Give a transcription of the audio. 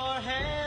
your hand.